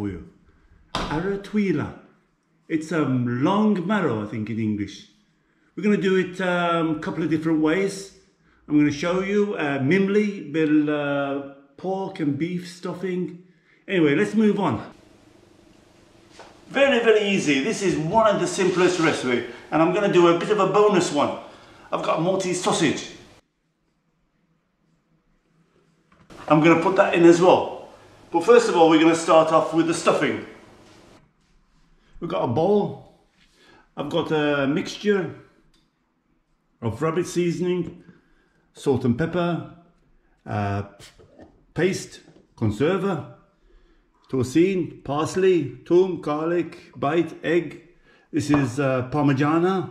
for you. It's a um, long marrow, I think, in English. We're going to do it a um, couple of different ways. I'm going to show you uh, mimli, bit uh, pork and beef stuffing. Anyway, let's move on. Very, very easy. This is one of the simplest recipes, and I'm going to do a bit of a bonus one. I've got Maltese sausage. I'm going to put that in as well. But first of all, we're going to start off with the stuffing. We've got a bowl. I've got a mixture of rabbit seasoning, salt and pepper, uh, paste, conserva, tocine, parsley, thyme, garlic, bite, egg. This is uh, parmigiana,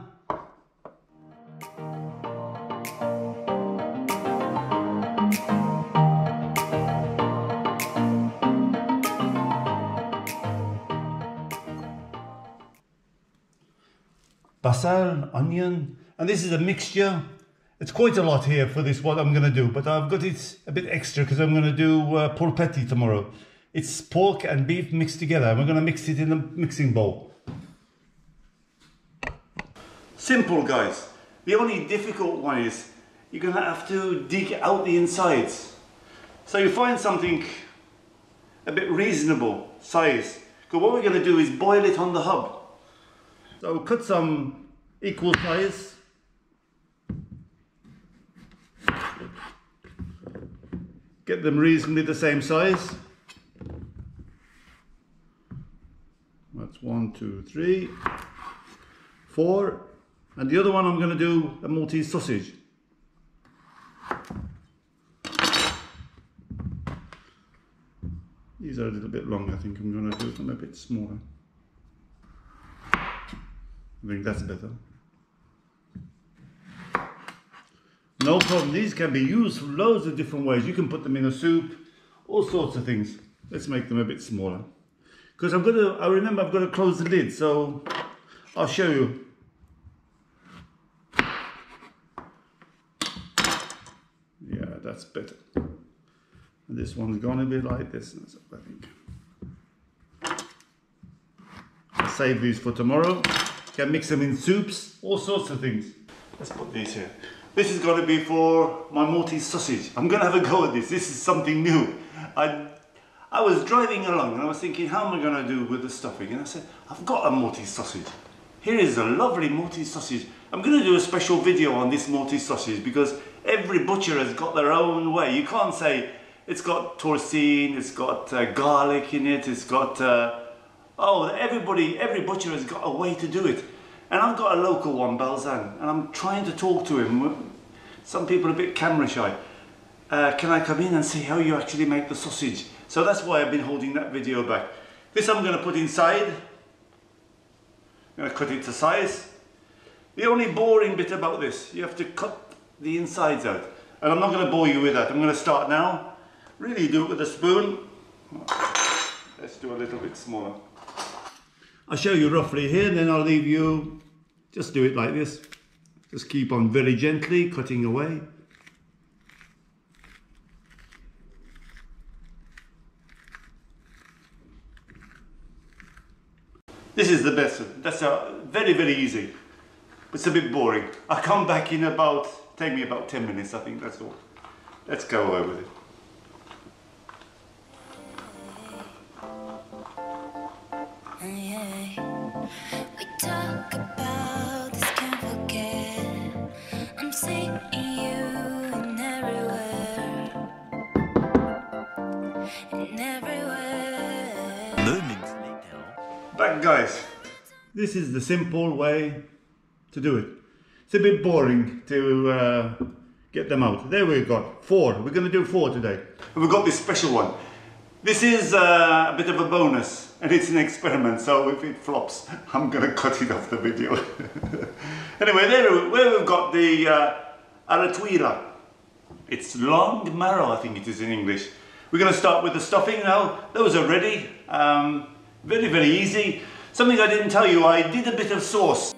basil, onion, and this is a mixture. It's quite a lot here for this, what I'm going to do, but I've got it a bit extra because I'm going to do uh, polpetti tomorrow. It's pork and beef mixed together, and we're going to mix it in a mixing bowl. Simple, guys. The only difficult one is you're going to have to dig out the insides. So you find something a bit reasonable size. Because what we're going to do is boil it on the hub. So cut some equal size. Get them reasonably the same size. That's one, two, three, four. And the other one I'm going to do a Maltese sausage. These are a little bit long, I think I'm going to do them a bit smaller. I think that's better. No problem, these can be used for loads of different ways. You can put them in a soup, all sorts of things. Let's make them a bit smaller. Because I've got to, I remember I've got to close the lid, so I'll show you. Yeah, that's better. And this one's gonna be like this, I think. I'll save these for tomorrow. Can mix them in soups, all sorts of things. Let's put these here. This is going to be for my Maltese sausage. I'm going to have a go at this. This is something new. I, I was driving along and I was thinking, how am I going to do with the stuffing? And I said, I've got a Maltese sausage. Here is a lovely Maltese sausage. I'm going to do a special video on this Maltese sausage because every butcher has got their own way. You can't say it's got torcine, it's got uh, garlic in it, it's got uh, Oh, everybody, every butcher has got a way to do it. And I've got a local one, Balzan, and I'm trying to talk to him. Some people are a bit camera shy. Uh, can I come in and see how you actually make the sausage? So that's why I've been holding that video back. This I'm going to put inside. I'm going to cut it to size. The only boring bit about this, you have to cut the insides out. And I'm not going to bore you with that. I'm going to start now. Really do it with a spoon. Let's do a little bit smaller. I'll show you roughly here, then I'll leave you, just do it like this. Just keep on very gently cutting away. This is the best. That's a, very, very easy. It's a bit boring. I'll come back in about, take me about 10 minutes, I think that's all. Let's go away with it. Back guys, this is the simple way to do it. It's a bit boring to uh, get them out. There we go, four. We're going to do four today. And we've got this special one. This is uh, a bit of a bonus and it's an experiment, so if it flops, I'm to cut it off the video. anyway, there where we've got the uh, aratuila. It's long marrow, I think it is in English. We're to start with the stuffing now. Those are ready. Um, very, very easy. Something I didn't tell you, I did a bit of sauce.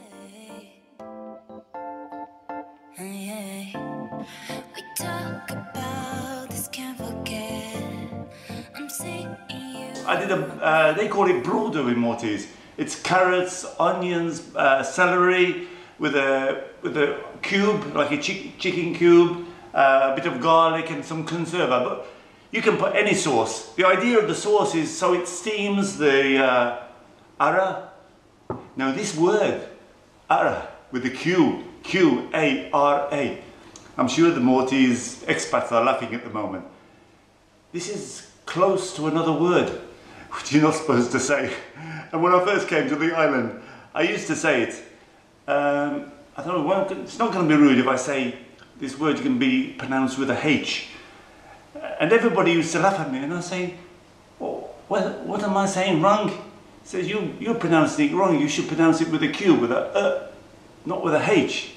Did a, uh, they call it brodo in Maltese. It's carrots, onions, uh, celery with a, with a cube, like a chi chicken cube, uh, a bit of garlic and some conserva. But you can put any sauce. The idea of the sauce is so it steams the uh, ara. Now this word, ara, with the Q, Q-A-R-A. I'm sure the Maltese expats are laughing at the moment. This is close to another word, which you're not supposed to say. And when I first came to the island, I used to say it. Um, I know, it's not going to be rude if I say this word can be pronounced with a H. And everybody used to laugh at me and I say, well, what, am I saying wrong? He says, you, you're pronouncing it wrong, you should pronounce it with a Q, with a uh, not with a H.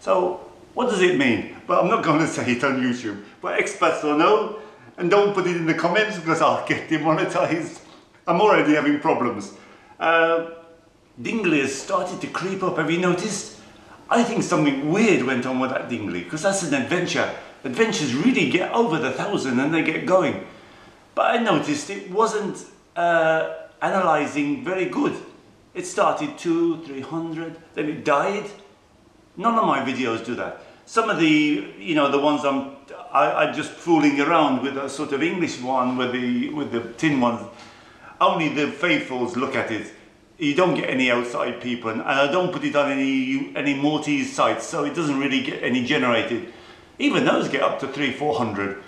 So what does it mean? But I'm not going to say it on YouTube. But expats will know. And don't put it in the comments because I'll get demonetized. I'm already having problems. Uh, Dingli has started to creep up. Have you noticed? I think something weird went on with that Dingli because that's an adventure. Adventures really get over the thousand and they get going. But I noticed it wasn't uh, analyzing very good. It started two, three hundred, then it died. None of my videos do that. Some of the, you know, the ones I'm, I, I'm just fooling around with a sort of English one with the, with the tin ones. Only the faithfuls look at it. You don't get any outside people, and I don't put it on any any Maltese sites, so it doesn't really get any generated. Even those get up to three, four hundred.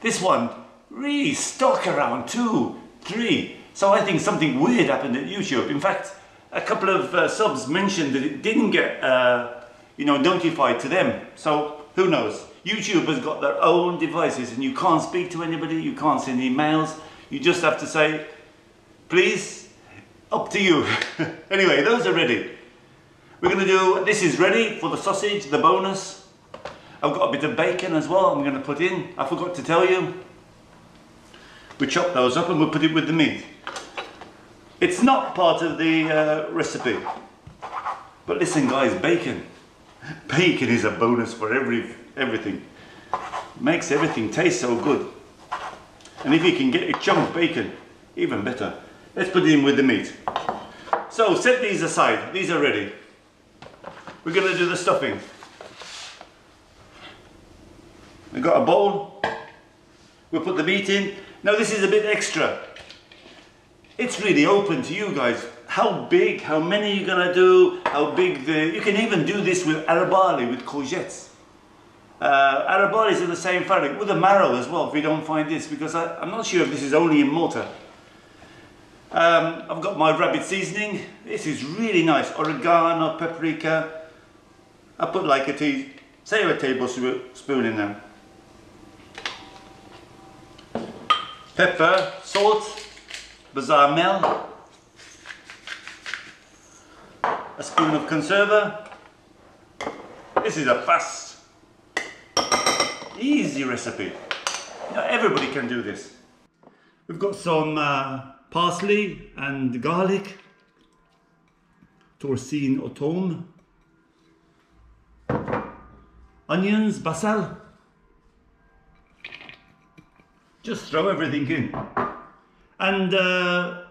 This one really stuck around two, three. So I think something weird happened at YouTube. In fact, a couple of uh, subs mentioned that it didn't get, uh, you know, notified to them. So who knows? YouTube has got their own devices and you can't speak to anybody, you can't send emails. You just have to say, please, up to you. anyway, those are ready. We're going to do, this is ready for the sausage, the bonus. I've got a bit of bacon as well I'm going to put in. I forgot to tell you. We chop those up and we'll put it with the meat. It's not part of the uh, recipe. But listen guys, bacon. Bacon is a bonus for every everything. Makes everything taste so good. And if you can get a chunk of bacon, even better. Let's put it in with the meat. So set these aside, these are ready. We're gonna do the stuffing. We've got a bowl, we'll put the meat in. Now this is a bit extra it's really open to you guys. How big, how many you're gonna do, how big the, you can even do this with arabali, with courgettes. Uh, arabali is in the same fabric, with a marrow as well, if we don't find this, because I, am not sure if this is only in Malta. Um, I've got my rabbit seasoning. This is really nice. Oregano, paprika. I put like a tea, say a tablespoon in there. Pepper, salt, bechamel, a spoon of conserva. This is a fast, easy recipe. Now everybody can do this. We've got some uh, parsley and garlic, torcine thome, onions, basil. Just throw everything in. And uh,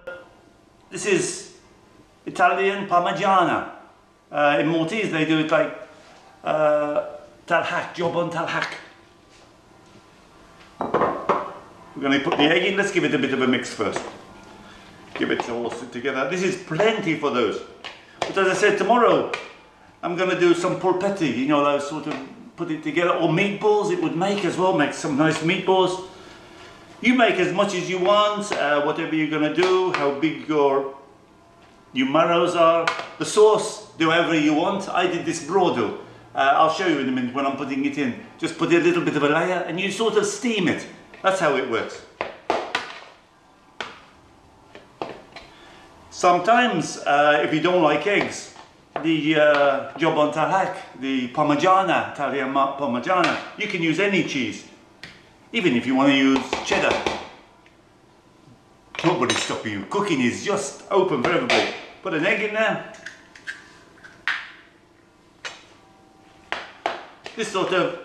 this is Italian Parmigiana. Uh, in Maltese they do it like uh, talhak, jobon talhak. We're going to put the egg in, let's give it a bit of a mix first. Give it all together. This is plenty for those. But as I said, tomorrow I'm going to do some polpetti, you know, those sort of put it together, or meatballs it would make as well, make some nice meatballs. You make as much as you want, uh, whatever you're going to do, how big your, your marrows are. The sauce, do whatever you want. I did this brodo. Uh, I'll show you in a minute when I'm putting it in. Just put a little bit of a layer and you sort of steam it. That's how it works. Sometimes, uh, if you don't like eggs, the uh, jobon talhak, the parmigiana, Italian parmigiana, you can use any cheese. Even if you want to use cheddar. Nobody's stopping you. Cooking is just open for everybody. Put an egg in there. This sort of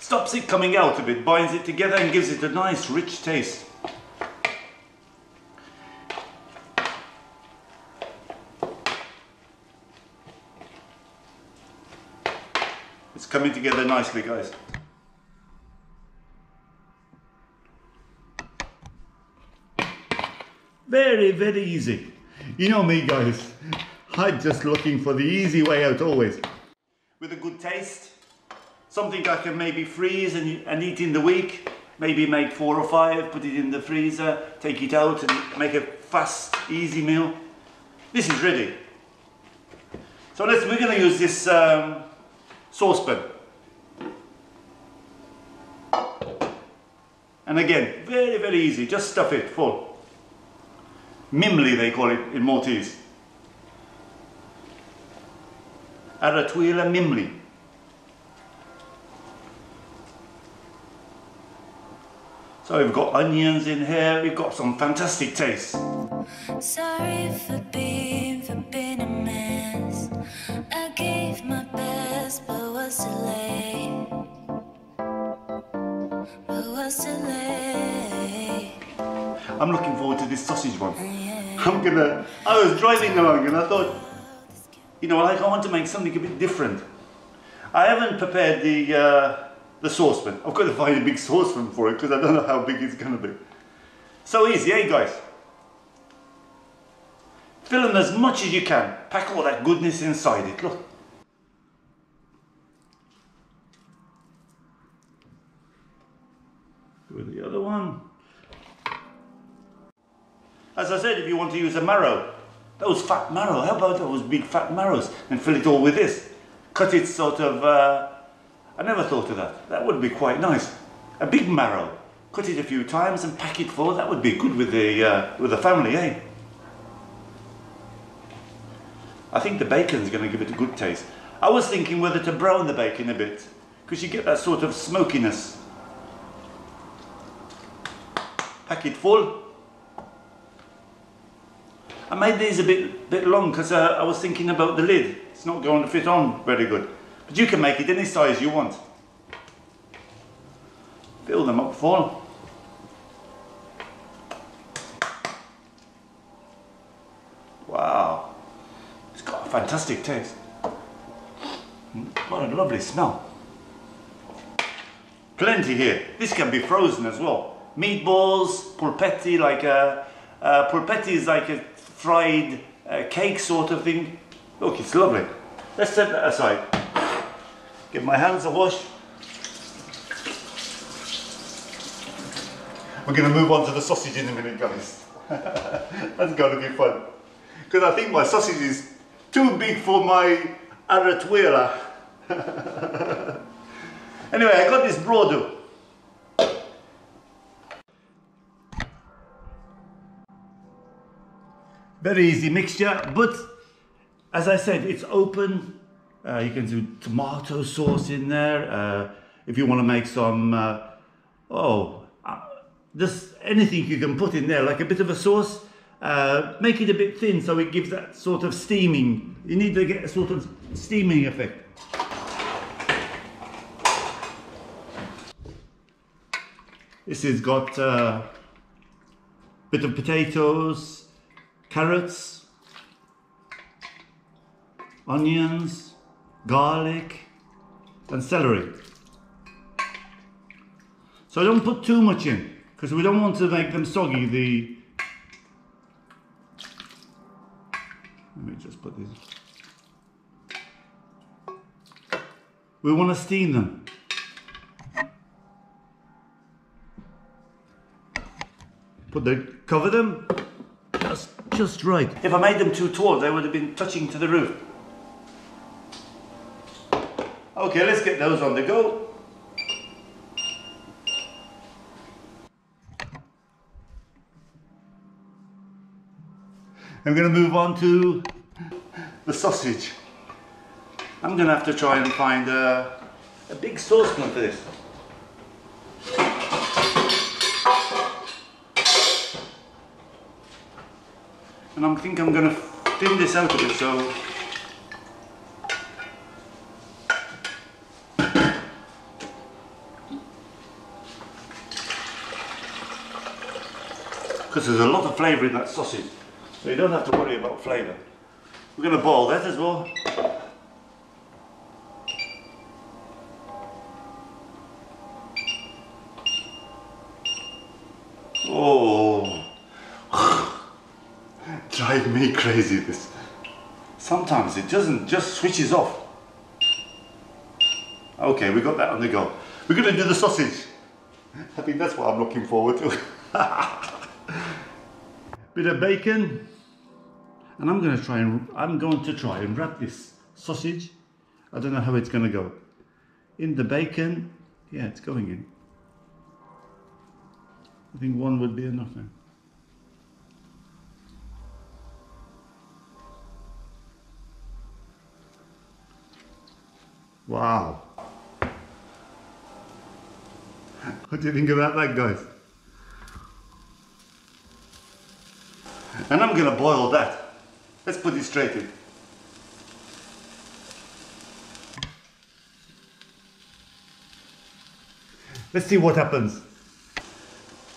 stops it coming out a bit, binds it together and gives it a nice rich taste. Coming together nicely, guys. Very, very easy. You know me, guys. I'm just looking for the easy way out always. With a good taste. Something I can maybe freeze and, and eat in the week. Maybe make four or five, put it in the freezer, take it out and make a fast, easy meal. This is ready. So let's, we're to use this um, saucepan. And again, very, very easy. Just stuff it full. Mimli, they call it in Maltese. Aratuila Mimli. So we've got onions in here, we've got some fantastic taste. Sorry for being I'm looking forward to this sausage one. I'm gonna, I was driving along and I thought, you know, like I want to make something a bit different. I haven't prepared the uh, the saucepan. I've got to find a big saucepan for it because I don't know how big it's to be. So easy, eh guys? Fill them as much as you can. Pack all that goodness inside it, look. Do the other one. As I said, if you want to use a marrow, those fat marrow, how about those big fat marrows and fill it all with this? Cut it sort of uh, I never thought of that. That would be quite nice. A big marrow. Cut it a few times and pack it full. That would be good with the, uh, with the family, eh? I think the bacon's going to give it a good taste. I was thinking whether to brown the bacon a bit, because you get that sort of smokiness. Pack it full. I made these a bit, bit long because uh, I was thinking about the lid. It's not going to fit on very good. But you can make it any size you want. Fill them up full. Wow. It's got a fantastic taste. What a lovely smell. Plenty here. This can be frozen as well. Meatballs, polpetti, like a, uh, polpetti is like a fried uh, cake sort of thing. Look, it's lovely. Let's set that aside. Give my hands a wash. We're going to move on to the sausage in a minute, guys. That's going to be fun. Because I think my sausage is too big for my aratuela. anyway, I got this brodo. Very easy mixture, but as I said, it's open uh, you can do tomato sauce in there. Uh, if you want to make some, uh, oh, uh, just anything you can put in there, like a bit of a sauce. Uh, make it a bit thin so it gives that sort of steaming. You need to get a sort of steaming effect. This has got a uh, bit of potatoes, carrots, onions, garlic and celery. So don't put too much in because we don't want to make them soggy. The Let me just put these. We want to steam them. Put the cover them just right. If I made them too tall, they would have been touching to the roof. Okay, let's get those on the go. I'm going to move on to the sausage. I'm going to have to try and find a, a big saucepan for this. And I think I'm going to thin this out a bit so because there's a lot of flavour in that sausage. So you don't have to worry about flavour. We're going to boil that as well. Drive me crazy this. Sometimes it doesn't, just switches off. Okay, we got that on the go. We're to do the sausage. I think that's what I'm looking forward to. Bit of bacon. And I'm to try and I'm going to try and wrap this sausage. I don't know how it's to go. In the bacon. Yeah, it's going in. I think one would be enough now. Wow. What do you think about that, guys? And I'm gonna boil that. Let's put it straight in. Let's see what happens.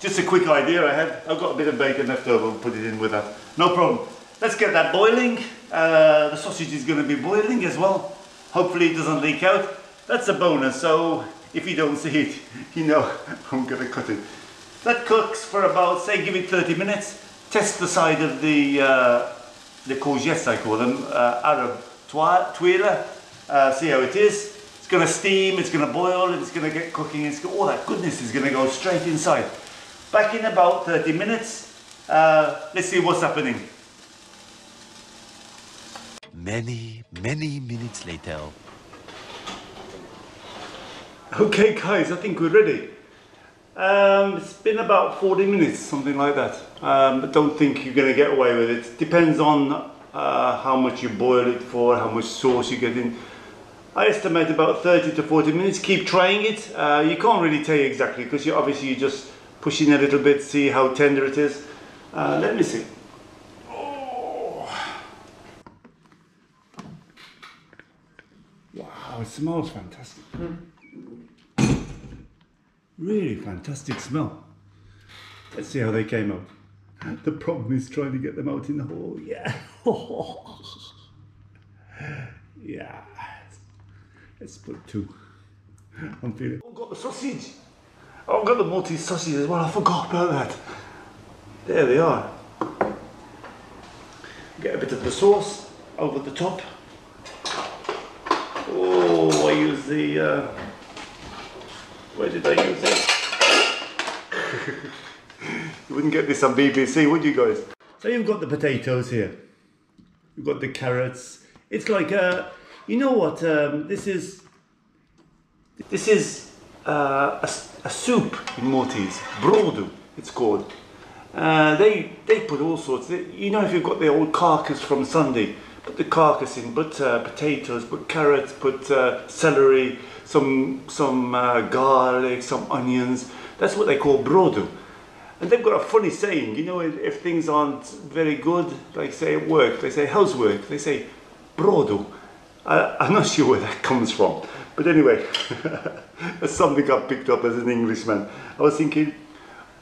Just a quick idea I had. I've got a bit of bacon left over, we'll put it in with that. No problem. Let's get that boiling. Uh, the sausage is to be boiling as well. Hopefully it doesn't leak out. That's a bonus, so if you don't see it, you know I'm to cut it. That cooks for about, say, give it 30 minutes. Test the side of the, uh, the courgettes, I call them, uh, Arab tuile. Uh, see how it is. It's to steam, it's to boil, it's to get cooking, it's all that goodness is to go straight inside. Back in about 30 minutes. Uh, let's see what's happening. Many, many minutes later. Okay guys, I think we're ready. Um, it's been about 40 minutes, something like that. Um, but don't think you're going to get away with it. Depends on uh, how much you boil it for, how much sauce you get in. I estimate about 30 to 40 minutes. Keep trying it. Uh, you can't really tell you exactly because you obviously you just pushing a little bit, see how tender it is. Uh, let me see. Oh. Wow, it smells fantastic. Hmm. Really fantastic smell. Let's see how they came out. The problem is trying to get them out in the hall. Yeah. yeah. Let's put two. I'm feeling. Oh, got the sausage. Oh, I've got the Maltese sausage as well. I forgot about that. There they are. Get a bit of the sauce over the top. Oh, I use the. Uh, where did I use it? you wouldn't get this on BBC, would you guys? So you've got the potatoes here. You've got the carrots. It's like, uh, you know what? Um, this is. This is uh, a, a, soup in Maltese, brodo, it's called. Uh, they they put all sorts. You know, if you've got the old carcass from Sunday, put the carcass in, put uh, potatoes, put carrots, put uh, celery, some some uh, garlic, some onions. That's what they call brodo. And they've got a funny saying, you know, if, things aren't very good, like say at work, they say how's work? They say brodo. I'm not sure where that comes from. But anyway, that's something I picked up as an Englishman. I was thinking,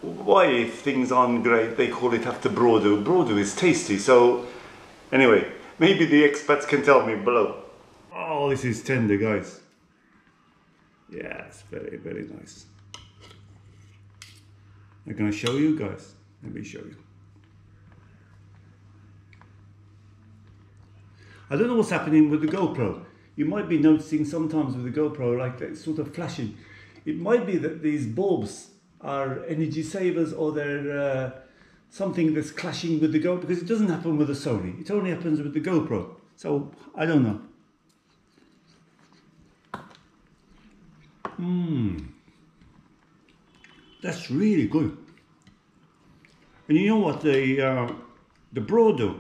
why if things aren't great, they call it after brodo. Brodo is tasty. So anyway, maybe the expats can tell me below. Oh, this is tender, guys. Yeah, it's very, very nice. I'm to show you guys. Let me show you. I don't know what's happening with the GoPro. You might be noticing sometimes with the GoPro like that sort of flashing. It might be that these bulbs are energy savers or they're uh, something that's clashing with the GoPro because it doesn't happen with the Sony. It only happens with the GoPro. So I don't know. Mmm. That's really good. And you know what the uh, the brodo,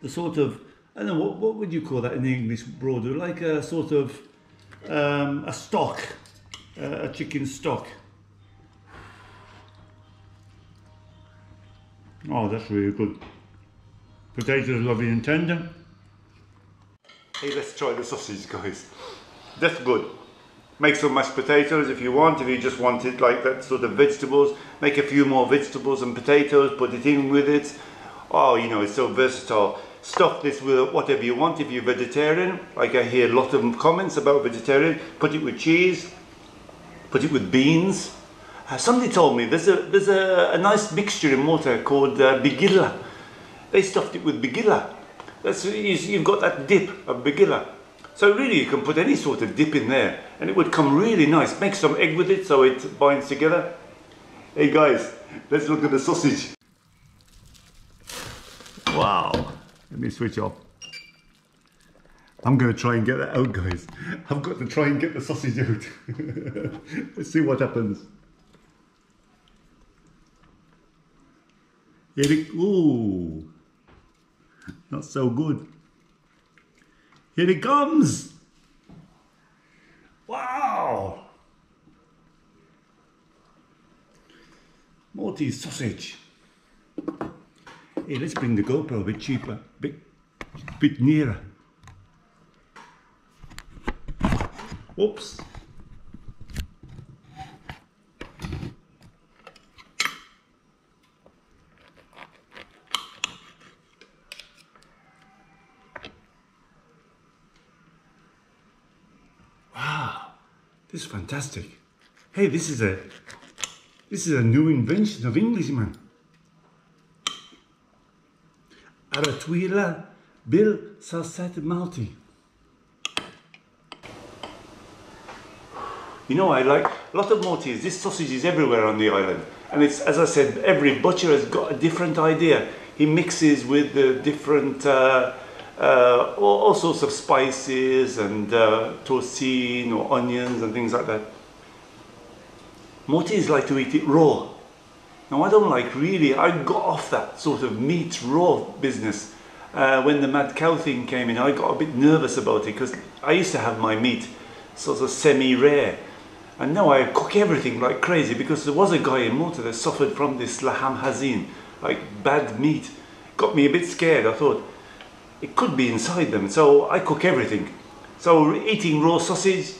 the sort of I don't know what what would you call that in English brodo, like a sort of um, a stock, uh, a chicken stock. Oh, that's really good. Potatoes lovely and tender. Hey, let's try the sausage, guys. That's good. Make some mashed potatoes if you want, if you just want it like that sort of vegetables. Make a few more vegetables and potatoes, put it in with it. Oh, you know, it's so versatile. Stuff this with whatever you want if you're vegetarian. Like I hear a lot of comments about vegetarian. Put it with cheese, put it with beans. Uh, somebody told me there's a there's a, a nice mixture in Malta called uh, bigilla. they stuffed it with bigilla. That's, you've got that dip of bigilla. So really you can put any sort of dip in there and it would come really nice. Make some egg with it so it binds together. Hey guys, let's look at the sausage. Wow, let me switch off. I'm going to try and get that out guys. I've got to try and get the sausage out. let's see what happens. Here it, ooh, not so good. Here it comes. Wow. Maltese sausage. Hey, let's bring the GoPro a bit cheaper, bit, bit nearer. Oops. This is fantastic. Hey, this is a this is a new invention of Englishman. Aratuila Bill Salsate Malti. You know, I like a lot of Maltese. This sausage is everywhere on the island, and it's as I said, every butcher has got a different idea. He mixes with the different. Uh, uh, all, all, sorts of spices and uh, tocine or onions and things like that. Maltese like to eat it raw. Now I don't like really, I got off that sort of meat raw business. Uh, when the mad cow thing came in, I got a bit nervous about it because I used to have my meat sort of semi-rare. And now I cook everything like crazy because there was a guy in Malta that suffered from this laham hazin, like bad meat. Got me a bit scared. I thought, it could be inside them. So I cook everything. So eating raw sausage,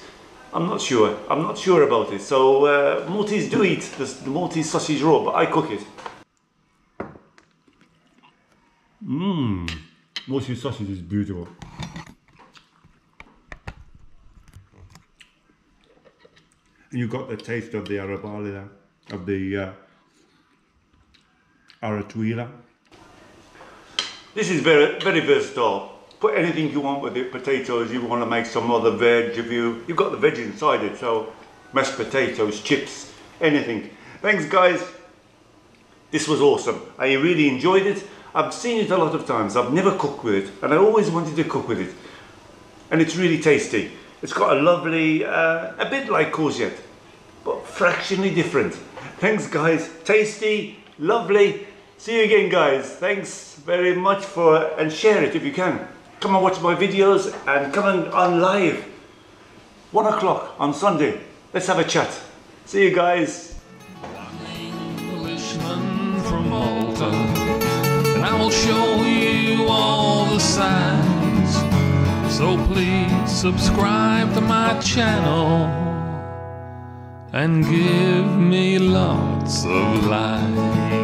I'm not sure. I'm not sure about it. So uh, Maltese do eat the, the Maltese sausage raw, but I cook it. Mmm, Maltese sausage is beautiful. And you got the taste of the arabali of the uh, aratuila. This is very, very versatile. Put anything you want with it, potatoes, you want to make some other veg, if you, you've got the veg inside it, so mashed potatoes, chips, anything. Thanks guys. This was awesome. I really enjoyed it. I've seen it a lot of times. I've never cooked with it, and I always wanted to cook with it. And it's really tasty. It's got a lovely, uh, a bit like courgette, but fractionally different. Thanks guys. Tasty, lovely. See you again guys. Thanks very much for and share it if you can. Come and watch my videos and come on, on live. One o'clock on Sunday. Let's have a chat. See you guys. I will show you all the signs. So please subscribe to my channel and give me lots of likes.